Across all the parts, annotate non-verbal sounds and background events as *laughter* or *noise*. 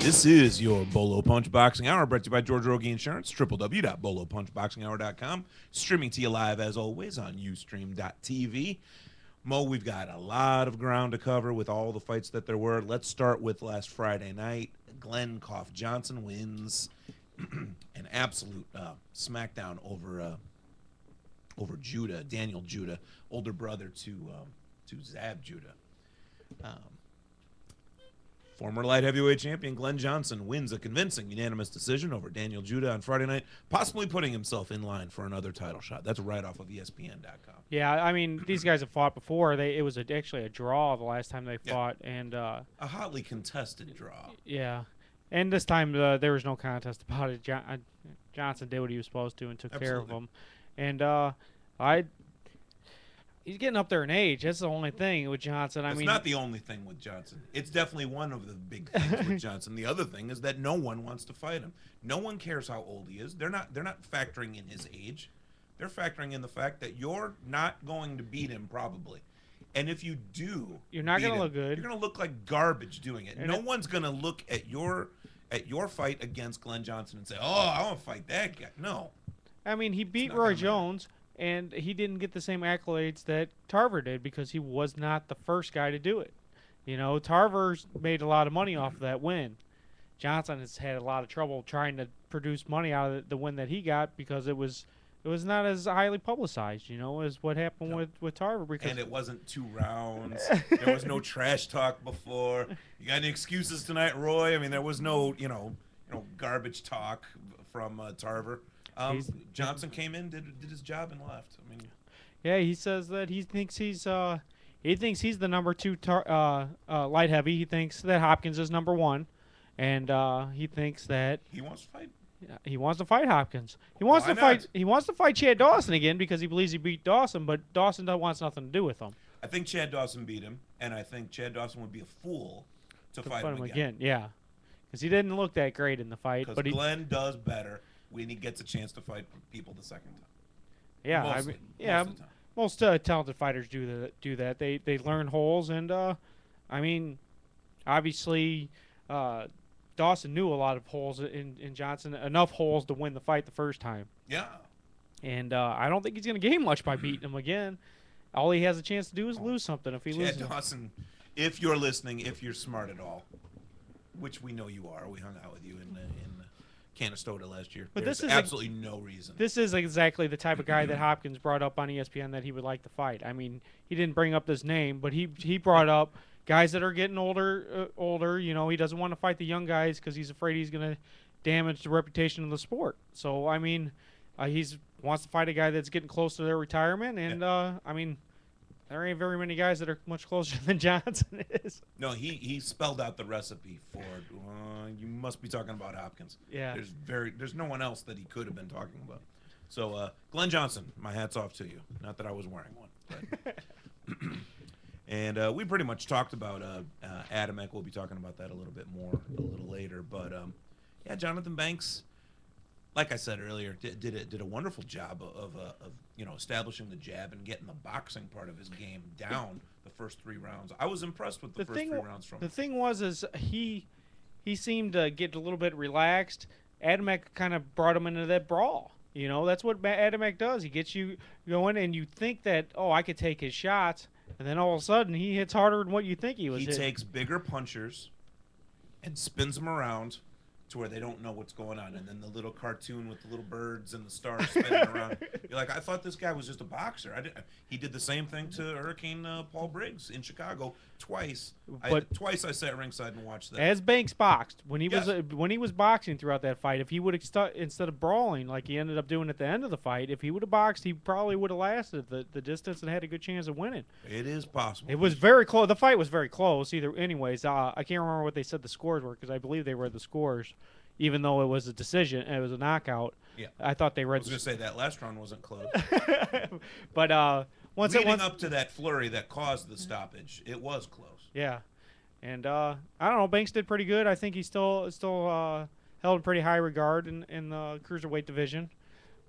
This is your Bolo Punch Boxing Hour, brought to you by George Rogie Insurance, www.bolopunchboxinghour.com. Streaming to you live, as always, on Ustream.tv. Mo, we've got a lot of ground to cover with all the fights that there were. Let's start with last Friday night. Glen Koff Johnson wins *clears throat* an absolute uh, smackdown over uh, over Judah, Daniel Judah, older brother to um, to Zab Judah. Um, Former light heavyweight champion Glen Johnson wins a convincing unanimous decision over Daniel Judah on Friday night, possibly putting himself in line for another title shot. That's right off of ESPN.com. Yeah, I mean these guys have fought before. They it was a, actually a draw the last time they Yeah. fought, and uh, A hotly contested draw. yeah, and this time uh, there was no contest about it. Jo- uh, Johnson did what he was supposed to and took care of Absolutely. them, and uh, I he's getting up there in age. That's the only thing with Johnson. I It's mean, not the only thing with Johnson. It's definitely one of the big things with *laughs* Johnson. The other thing is that no one wants to fight him. No one cares how old he is. They're not they're not factoring in his age. They're factoring in the fact that you're not going to beat him probably. And if you do, You're not gonna look good. You're going to look like garbage doing it. And no it- one's going to look at your at your fight against Glen Johnson and say, "Oh, I want to fight that guy." No. I mean, he beat Roy gonna matter. Jones, and he didn't get the same accolades that Tarver did because he was not the first guy to do it. You know, Tarver's made a lot of money off of that win. Johnson has had a lot of trouble trying to produce money out of the win that he got because it was it was not as highly publicized. You know, as what happened No. with with Tarver because And it wasn't two rounds. there was no *laughs* trash talk before. You got any excuses tonight, Roy? I mean, there was no, you know, you know, garbage talk from uh, Tarver. Um, Johnson came in, did did his job, and left. I mean, Yeah, he says that he thinks he's uh he thinks he's the number two tar- uh, uh, light heavy. He thinks that Hopkins is number one, and uh, he thinks that he wants to fight. he wants to fight Hopkins. He wants Why to fight. He wants to fight Chad Dawson again because he believes he beat Dawson, but Dawson wants nothing to do with him. I think Chad Dawson beat him, and I think Chad Dawson would be a fool to, To fight, him again. again, yeah, because he didn't look that great in the fight. Because But he, Glen does better when he gets a chance to fight people the second time. yeah, most, I mean, most yeah, time. most uh, talented fighters do that. Do that. They they learn holes, and uh, I mean, obviously, uh, Dawson knew a lot of holes in in Johnson, enough holes to win the fight the first time. Yeah. And uh, I don't think he's gonna gain much by beating him again. All he has a chance to do is lose something. If he Chad loses, Dawson, if you're listening, if you're smart at all, which we know you are, we hung out with you in in Canastota last year. But There's this is a- absolutely no reason. this is exactly the type of guy that *clears throat* Hopkins brought up on ESPN that he would like to fight. I mean, he didn't bring up this name, but he he brought up guys that are getting older. Uh, older, you know, he doesn't want to fight the young guys because he's afraid he's gonna damage the reputation of the sport. So I mean, uh, he's wants to fight a guy that's getting close to their retirement, and uh, I mean, there ain't very many guys that are much closer *laughs* than Johnson is. no, he he spelled out the recipe for. Uh, you must be talking about Hopkins. Yeah. There's very there's no one else that he could have been talking about. So uh, Glen Johnson, my hats off to you. Not that I was wearing one. *laughs* And uh, we pretty much talked about uh, uh, Adamek. We'll be talking about that a little bit more a little later. But um, yeah, Jonathan Banks, like I said earlier, did, did a did a wonderful job of, of, uh, of you know establishing the jab and getting the boxing part of his game down the first three rounds. I was impressed with the, the first thing three rounds from the him. thing was is he he seemed to get a little bit relaxed. Adamek kind of brought him into that brawl. You know, that's what Adamek does. He gets you going, and you think that oh, I could take his shots, and then all of a sudden he hits harder than what you think he was. He hitting. takes bigger punchers and spins them around to where they don't know what's going on. And then the little cartoon with the little birds and the stars spinning around. *laughs* You're like, I thought this guy was just a boxer. I didn't. He did the same thing to Hurricane uh, Paul Briggs in Chicago twice. I, But- twice I sat ringside and watched that. As Banks boxed when he was uh, when he was boxing throughout that fight, if he would have stu- instead of brawling like he ended up doing at the end of the fight, if he would have boxed, he probably would have lasted the, the distance and had a good chance of winning. it is possible. It was very close. The fight was very close. Either, anyways, uh, I can't remember what they said the scores were because I believe they were the scores, even though it was a decision. It was a knockout. Yeah. I thought they read. I was going to say that last round wasn't close. *laughs* but uh, once it went up to that flurry that caused the stoppage, it was close. yeah, and uh, I don't know. Banks did pretty good. I think he's still still uh, held in pretty high regard in in the cruiserweight division.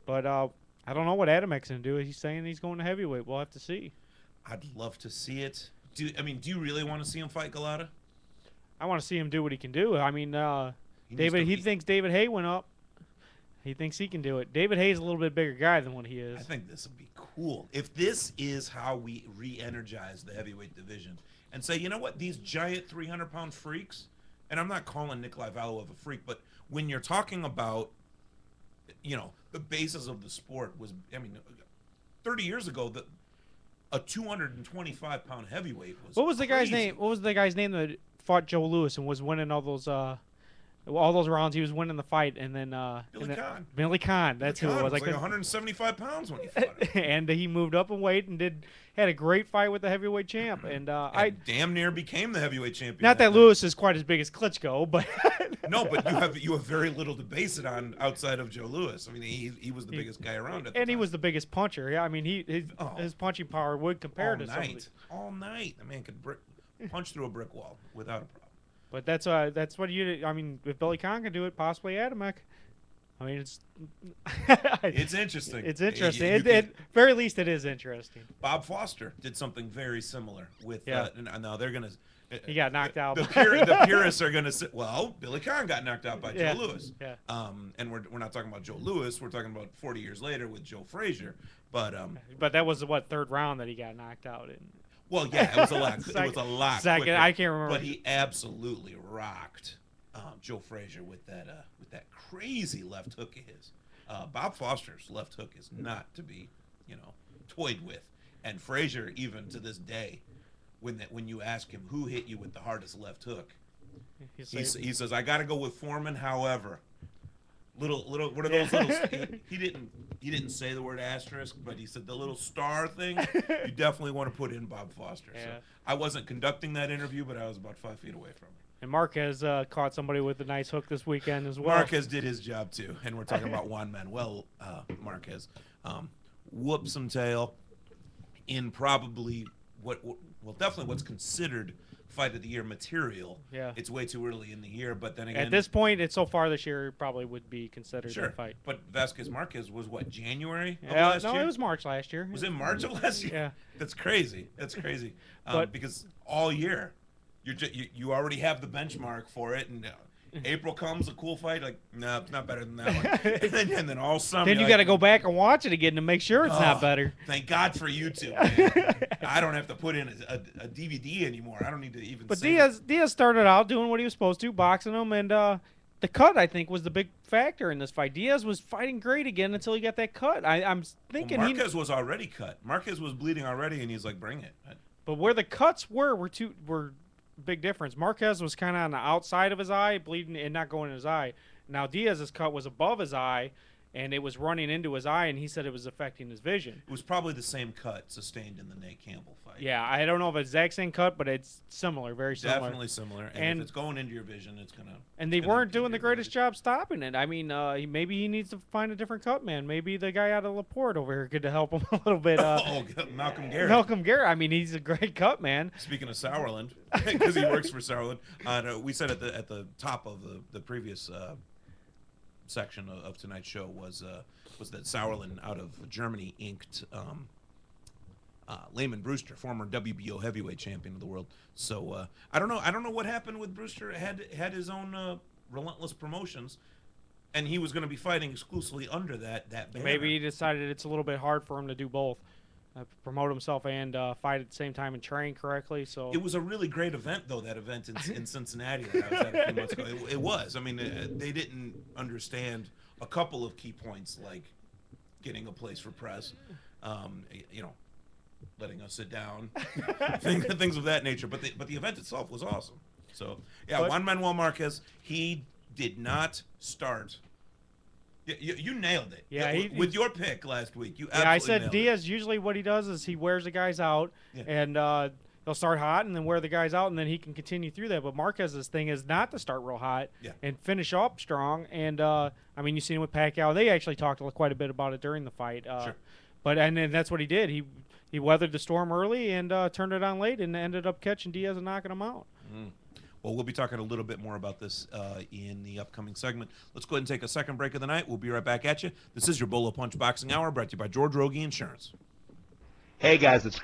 But uh, I don't know what Adamek's gonna do. He's saying he's going to heavyweight. We'll have to see. I'd love to see it. Do I mean? Do you really want to see him fight Golota? I want to see him do what he can do. I mean, uh, He David, he thinks David Haye went up. He thinks he can do it. David Haye's a little bit bigger guy than what he is. I think this would be cool if this is how we re-energize the heavyweight division and say, you know what, these giant 300 pound freaks, and I'm not calling Nikolai Valuev a freak, but when you're talking about, you know, the basis of the sport was, I mean, 30 years ago, the a 225 pound heavyweight was. What was the guy's name? What was the guy's name that fought Joe Louis and was winning all those uh, all those rounds? He was winning the fight, and then uh, Billy and then- Conn. Billy Conn. That's Conn who it was. was like 175 pounds when he fought *laughs* and he moved up in weight and did had a great fight with the heavyweight champ. And uh, I damn near became the heavyweight champion. not that night. Louis is quite as big as Klitschko, but *laughs* No, but you have you have very little to base it on outside of Joe Louis. I mean, he he was the He- biggest guy around at the and he time. was the biggest puncher. Yeah, I mean he his, Oh. his punching power would compare all to. Night, the, all night. The man could brick, punch through a brick wall without a problem. But that's uh that's what you. I mean, if Billy Conn can do it, possibly Adamek. I mean, it's *laughs* It's interesting. It's interesting. you It, can- at very least, it is interesting. Bob Foster did something very similar with. Yeah. Uh, now they're gonna. He got knocked out. The, pur- the *laughs* purists are gonna say, "Well, Billy Conn got knocked out by Yeah. Joe Louis." Yeah. Um, and we're, we're not talking about Joe Louis. We're talking about 40 years later with Joe Frazier. But um, But that was what third round that he got knocked out in. Well, yeah, it was a lot. *laughs* it Second- was a lot. second, quicker. I can't remember. But he absolutely rocked um, Joe Frazier with that uh, with that crazy left hook of his. Uh, Bob Foster's left hook is not to be, you know, toyed with. And Frazier, even to this day, when that when you ask him who hit you with the hardest left hook, he, he says, "I got to go with Foreman." However, little little what are those little? he, he didn't he didn't say the word asterisk, but he said the little star thing. you *laughs* definitely want to put in Bob Foster. So Yeah. I wasn't conducting that interview, but I was about five feet away from him. and Marquez uh, caught somebody with a nice hook this weekend as well. Marquez did his job too, and we're talking about *laughs* Juan Manuel uh, Marquez. Um, whoop some tail in probably what, what well definitely what's considered fight of the year material. Yeah. it's way too early in the year, but then again, At this point, it's so far this year, probably would be considered sure. that fight. But Vasquez Marquez was what January of Yeah, no, year. it was March last year. Was it March of last year? Yeah. *laughs* That's crazy. That's crazy. Um, But- because all year, you're just, you, you already have the benchmark for it, and *laughs* April comes a cool fight. Like, no, it's not better than that one. *laughs* *laughs* and, then, and then all summer, Then you you're got to go back and watch it again to make sure it's "Oh, not better. Thank God for YouTube. Man. I don't have to put in a, a, a DVD anymore. I don't need to even. But save it. Diaz Diaz started out doing what he was supposed to, boxing him, and uh, the cut I think was the big factor in this fight. Diaz was fighting great again until he got that cut. I, I'm Well, thinking he, Marquez was already cut. Marquez was bleeding already, and he's like, "Bring it." but where the cuts were were two were big difference. Marquez was kind of on the outside of his eye, bleeding and not going in his eye. Now Diaz's cut was above his eye, and it was running into his eye, and he said it was affecting his vision. It was probably the same cut sustained in the Nate Campbell fight. Yeah, I don't know if it's exact same cut, but it's similar, very similar. Definitely similar. And, And- if it's going into your vision, it's gonna. And they gonna weren't doing the greatest vision. job stopping it. I mean, uh, maybe he needs to find a different cut man. Maybe the guy out of Laporte over here could help him *laughs* a little bit. Uh, *laughs* oh, Malcolm *laughs* Garrett. Malcolm Garrett. I mean, he's a great cut man. Speaking of Sauerland, because he works for Sauerland, uh, we said at the at the top of the the previous uh, section of, of tonight's show was uh, was that Sauerland out of Germany inked um, uh, Lamon Brewster, former WBO heavyweight champion of the world. So uh, I don't know. I don't know what happened with Brewster. Had had his own uh, relentless promotions, and he was going to be fighting exclusively under that that banner. Maybe he decided it's a little bit hard for him to do both, uh, promote himself and uh, fight at the same time and train correctly. So It was a really great event, though. That event in, in *laughs* Cincinnati that I was at a few months ago. It, it was. I mean, uh, they didn't understand a couple of key points, like getting a place for press, um, you know, letting us sit down, *laughs* things, things of that nature. But the, but the event itself was awesome. So yeah, But- Juan Manuel Marquez, he did not start. You, you, nailed it. Yeah, with, he- with your pick last week. You yeah, I said nailed it. Diaz. Usually, what he does is he wears the guys out, Yeah. and uh, he'll start hot and then wear the guys out, and then he can continue through that. But Marquez's thing is not to start real hot Yeah. and finish up strong. And uh, I mean, you seen it with Pacquiao. They actually talked a- quite a bit about it during the fight. Uh, Sure. But and then that's what he did. He he weathered the storm early and uh, turned it on late, and ended up catching Diaz and knocking him out. Well, we'll be talking a little bit more about this uh, in the upcoming segment. Let's go ahead and take a second break of the night. We'll be right back at you. This is your Bolo Punch Boxing Hour brought to you by George Rogie Insurance. Hey guys, it's